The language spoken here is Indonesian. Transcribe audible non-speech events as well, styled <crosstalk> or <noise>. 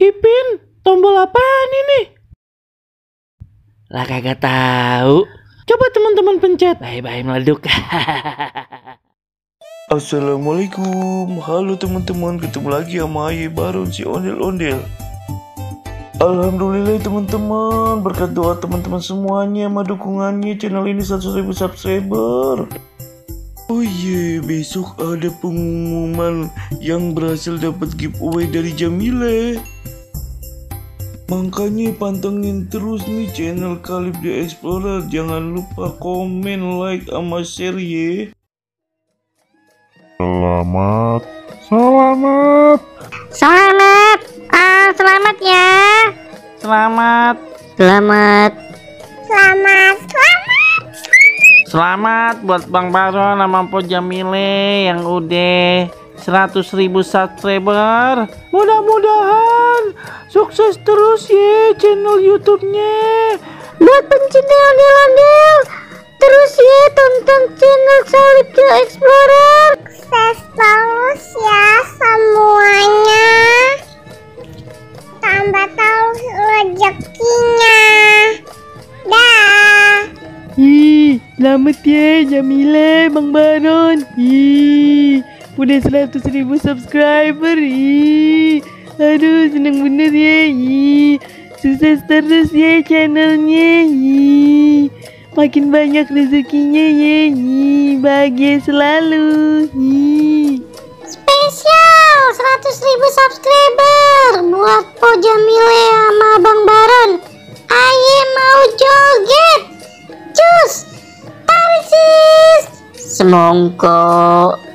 Ipin, tombol apaan ini? Lah kagak tahu. Coba teman-teman pencet. Bye-bye meleduk. <laughs> Assalamualaikum, halo teman-teman, ketemu lagi sama Aye Baron si ondel-ondel. Alhamdulillah teman-teman, berkat doa teman-teman semuanya sama dukungannya channel ini 100 ribu subscriber. Oh iya, besok ada pengumuman yang berhasil dapat giveaway dari Jamile. Makanya pantengin terus nih channel Kalib The Explorer. Jangan lupa komen, like, sama share ya. Selamat, selamat. Selamat, ah selamat ya. Selamat. Selamat. Selamat. Selamat buat Bang Baron sama Po Jamile yang udah 100 ribu subscriber. Mudah-mudahan sukses terus ya channel YouTube-nya. Buat pencinta ondel-ondel, terus ya tonton channel Salib the Explorer. Sukses terus ya semuanya. Tambah tahu rezekinya. Dah. Ih, selamat ya Jamile, Bang Baron. Ih, udah 100 ribu subscriber. Ih, aduh seneng bener ya. Ih, sukses terus ya channelnya. Ih, makin banyak rezekinya ya. Ih, bahagia selalu. Ih. Spesial 100 ribu subscriber buat Po Jamile sama Bang Baron. Aye mau joget. Cus. Tarik sis. Semongko.